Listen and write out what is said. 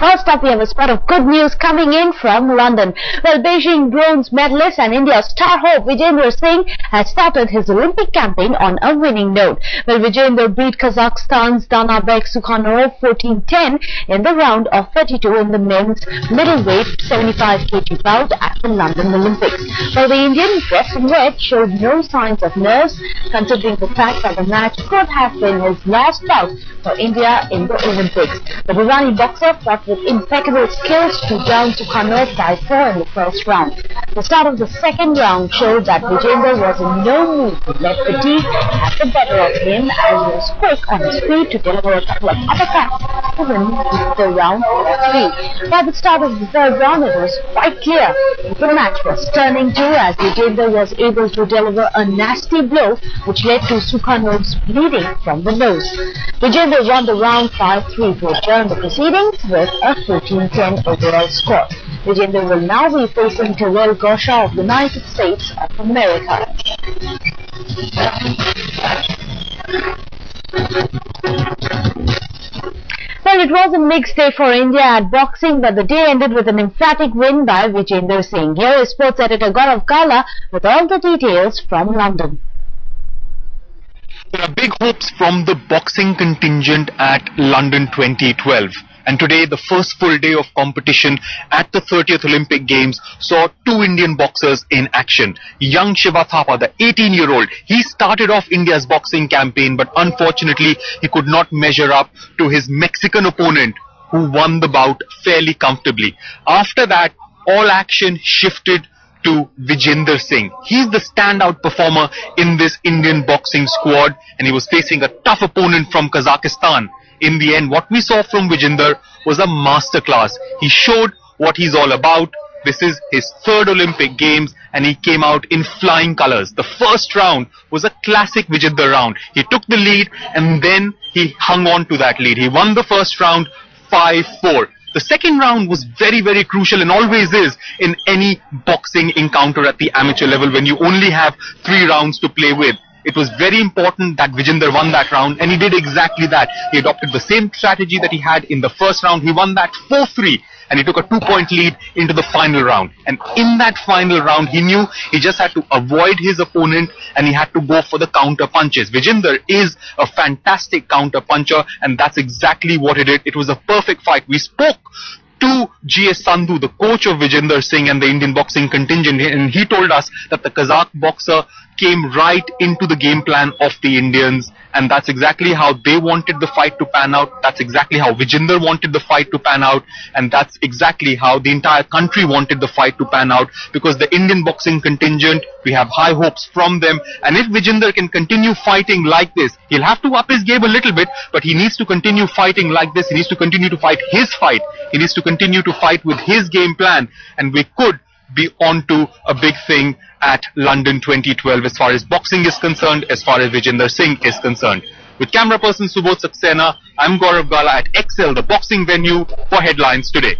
First up, we have a spot of good news coming in from London. Well, Beijing bronze medalist and India's star hope Vijender Singh has started his Olympic campaign on a winning note. Well, Vijender beat Kazakhstan's Danabek Suzhanov 14-10 in the round of 32 in the men's middleweight 75 kg bout at the London Olympics. Well, the Indian dressed in red showed no signs of nerves, considering the fact that the match could have been his last bout for India in the Olympics. The Irani boxer fought with impeccable skills to down Suzhanov by four in the first round. The start of the second round showed that Vijender was in no mood to let the fatigue have the better of him as he was quick on his feet to deliver a couple of uppercuts to win the round three. By the start of the third round, it was quite clear the match was turning too as Vijender was able to deliver a nasty blow which led to Suzhanov's bleeding from the nose. Vijender won the round 5-3 to adjourn the proceedings with a 14-10 overall score. Vijender will now be facing Terrell Gausha of the United States of America. Well, it was a mixed day for India at boxing, but the day ended with an emphatic win by Vijender Singh. Here is sports editor Gaurav Kalra with all the details from London. There are big hopes from the boxing contingent at London 2012. And today, the first full day of competition at the 30th Olympic Games saw two Indian boxers in action. Young Shiva Thapa, the 18-year-old, he started off India's boxing campaign, but unfortunately, he could not measure up to his Mexican opponent, who won the bout fairly comfortably. After that, all action shifted to Vijender Singh. He's the standout performer in this Indian boxing squad and he was facing a tough opponent from Kazakhstan. In the end, what we saw from Vijender was a masterclass. He showed what he's all about. This is his third Olympic Games and he came out in flying colors. The first round was a classic Vijender round. He took the lead and then he hung on to that lead. He won the first round 5-4. The second round was very, very crucial and always is in any boxing encounter at the amateur level when you only have three rounds to play with. It was very important that Vijender won that round and he did exactly that. He adopted the same strategy that he had in the first round. He won that 4-3 and he took a two-point lead into the final round. And in that final round, he knew he just had to avoid his opponent and he had to go for the counter punches. Vijender is a fantastic counter puncher and that's exactly what he did. It was a perfect fight. We spoke to G.S. Sandhu, the coach of Vijender Singh and the Indian boxing contingent, and he told us that the Kazakh boxer came right into the game plan of the Indians, and that's exactly how they wanted the fight to pan out. That's exactly how Vijender wanted the fight to pan out, and that's exactly how the entire country wanted the fight to pan out. Because the Indian boxing contingent, we have high hopes from them, and if Vijender can continue fighting like this, he'll have to up his game a little bit, but he needs to continue fighting like this. He needs to continue to fight his fight. He needs to continue to fight with his game plan, and we could be on to a big thing at London 2012 as far as boxing is concerned, as far as Vijender Singh is concerned. With camera person Subodh Saxena, I'm Gaurav Kalra at ExCeL, the boxing venue for headlines today.